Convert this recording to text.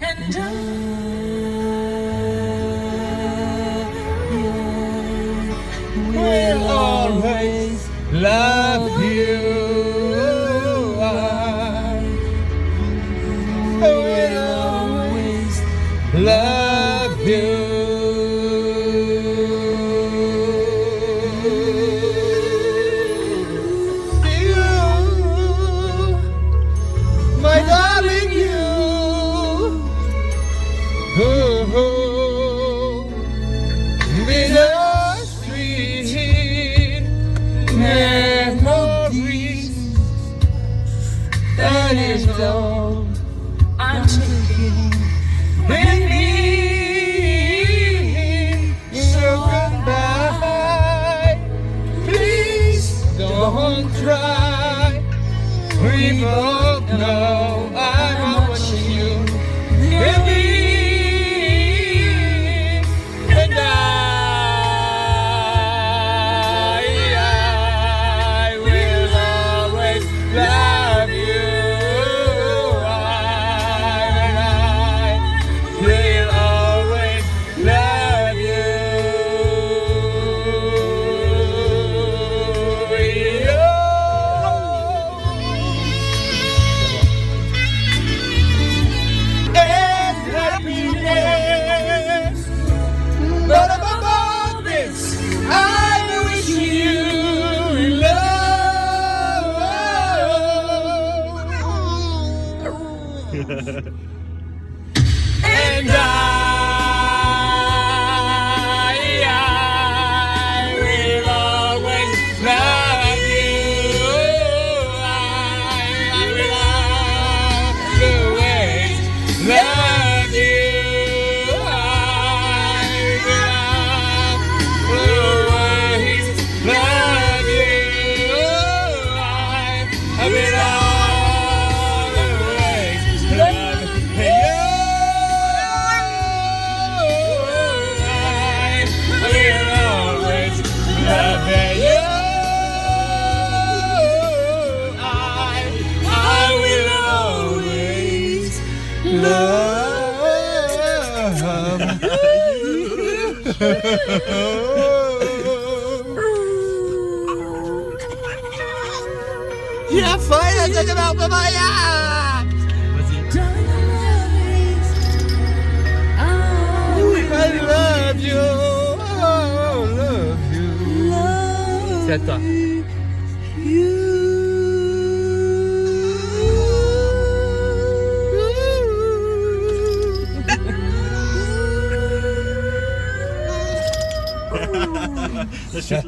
And I, will always love you. Is all I'm taking in me. So goodbye. Please don't try. We both know I'm and I, love you. Ja, feuer, das ist aber auch immer, ja! I love you, oh, love you. C'est à toi. значит